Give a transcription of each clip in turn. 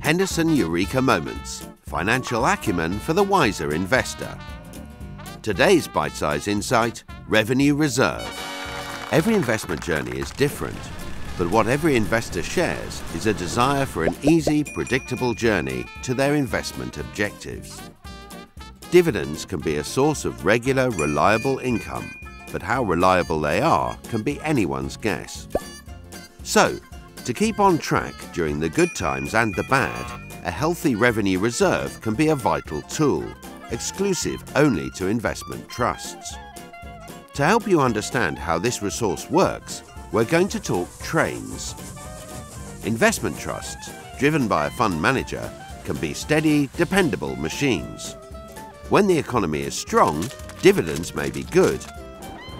Henderson Eureka Moments Financial acumen for the wiser investor. Today's bite sized insight Revenue Reserve. Every investment journey is different, but what every investor shares is a desire for an easy, predictable journey to their investment objectives. Dividends can be a source of regular, reliable income, but how reliable they are can be anyone's guess. So, to keep on track during the good times and the bad, a healthy revenue reserve can be a vital tool, exclusive only to investment trusts. To help you understand how this resource works, we're going to talk trains. Investment trusts, driven by a fund manager, can be steady, dependable machines. When the economy is strong, dividends may be good,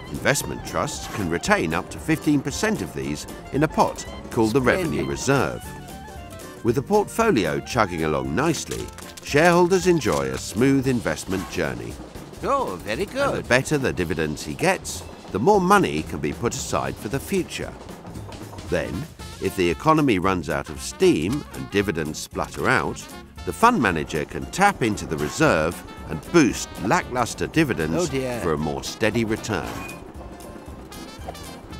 Investment trusts can retain up to 15% of these in a pot called the Revenue Reserve. With the portfolio chugging along nicely, shareholders enjoy a smooth investment journey. Oh, very good. And the better the dividends he gets, the more money can be put aside for the future. Then, if the economy runs out of steam and dividends splutter out, the fund manager can tap into the reserve and boost lackluster dividends oh for a more steady return.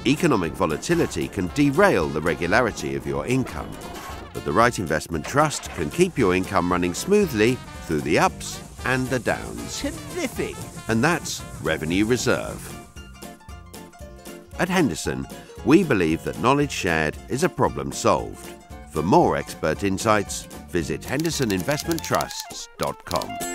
Economic volatility can derail the regularity of your income, but the right investment trust can keep your income running smoothly through the ups and the downs. Terrific! And that's Revenue Reserve. At Henderson, we believe that knowledge shared is a problem solved. For more expert insights, visit hendersoninvestmenttrusts.com.